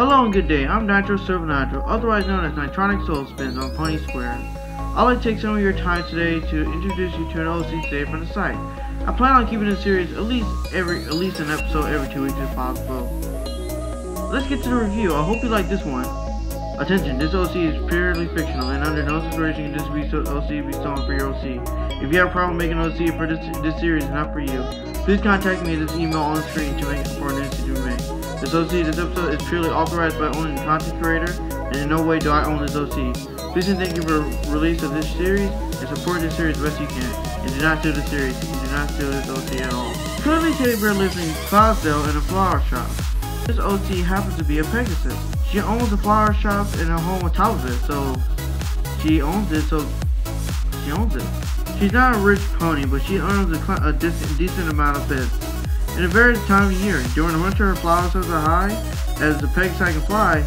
Hello and good day, I'm Nitro Silver Nigel, otherwise known as Nitronic Soul Spins on Pony Square. I'd like to take some of your time today to introduce you to an OC today from the site. I plan on keeping this series at least every at least an episode every two weeks if possible. Let's get to the review. I hope you like this one. Attention, this OC is purely fictional and under no situation can this be OC be stolen for your OC. If you have a problem making OC for this, this series not for you, please contact me at this email on the screen to make support necessary to me. This OC, this episode is purely authorized by owning the content creator, and in no way do I own this OC. Please and thank you for release of this series, and support this series as best you can. And do not steal the series, and do not steal this OC at all. Currently, Teddy Bear lives in Clydesdale in a flower shop. This OC happens to be a Pegasus. She owns a flower shop and a home on top of it, so she owns it, so she owns it. She's not a rich pony, but she owns a, a decent, amount of bits. In a very time of year, during the winter her flower sales are high, as the pegasi can fly,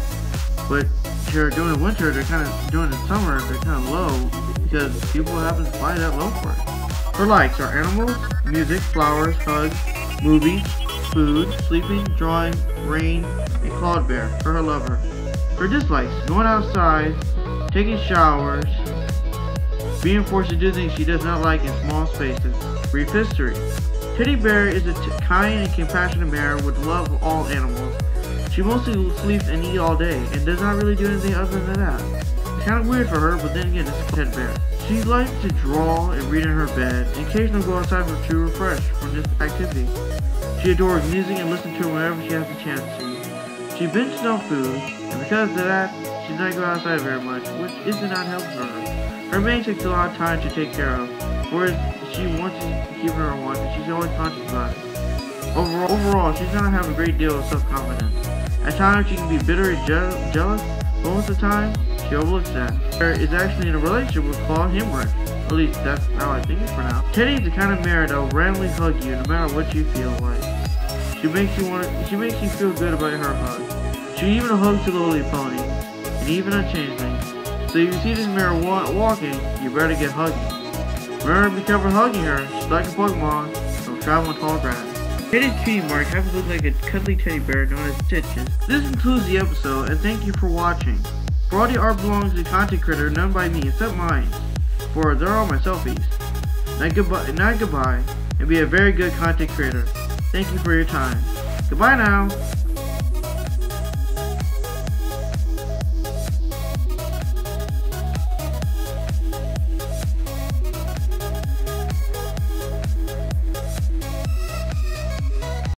but here during the winter they're kind of, during the summer they're kind of low, because people happen to fly that low for it. Her likes are animals, music, flowers, hugs, movies, food, sleeping, drawing, rain, and Claude Bear for her lover. Her dislikes, going outside, taking showers, being forced to do things she does not like in small spaces. Brief history. Teddy Bear is a kind and compassionate bear with love of all animals. She mostly sleeps and eats all day, and does not really do anything other than that. It's kind of weird for her, but then again, it's Teddy Bear. She likes to draw and read in her bed, and occasionally go outside for to refresh from this activity. She adores music and listens to it whenever she has a chance to. She binges on food, and because of that, she does not go outside very much, which is not helpful her. Her mane takes a lot of time to take care of, whereas she wants to keep her want, and she's always conscious about it. Overall, overall, she's gonna have a great deal of self-confidence. At times, she can be bitter and je jealous, but most of the time, she overlooks that. Her is actually in a relationship with Claude Hemrick. At least that's how I think it's. Teddy is the kind of mare that will randomly hug you no matter what you feel like. She makes you want. She makes you feel good about her hug. She even hugs the Lily Pony, and even a changeling. So if you see this mare wa walking, you better get hugging. Remember, to be careful hugging her. She's like a Pokemon, so travel in tall grass. Teddy's cutie mark happens to look like a cuddly teddy bear known as Stitches. This concludes the episode, and thank you for watching. For all the art belongs to the content creator, none by me except mine, for they're all my selfies. Now goodbye, not goodbye, and be a very good content creator. Thank you for your time. Goodbye now.